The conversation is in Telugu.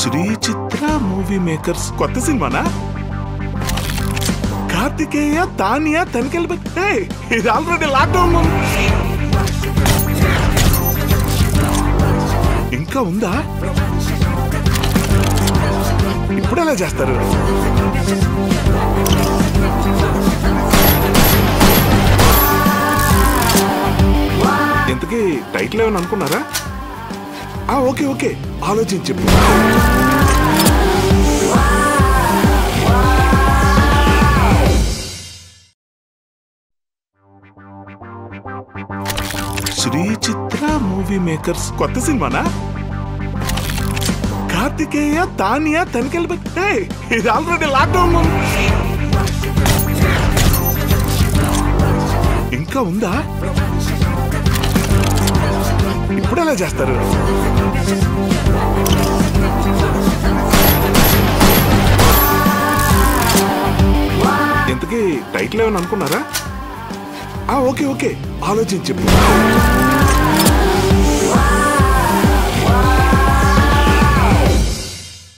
శ్రీ చిత్ర మూవీ మేకర్స్ కొత్త సినిమానా? కార్తికేయ తానియా తనికెళ్ళి ఇది ఆల్రెడీ లాక్డౌన్ ఇంకా ఉందా? ఇప్పుడు ఎలా చేస్తారు? ఇంతకీ టైటిల్ ఏమైనా అనుకున్నారా? Okay okay. ఆలోచించి చెప్పు. Sri Chitra movie makers. కొత్త సినిమానా? కార్తికేయ తానియా తనికెళ్ళి ఇది ఆల్రెడీ లాక్డౌన్ ఇంకా ఉందా? ఇప్పుడు చేస్తారు. ఇంతకీ టైటిల్ ఏమైనా అనుకున్నారా? Okay okay. ఆలోచించి. చెప్పు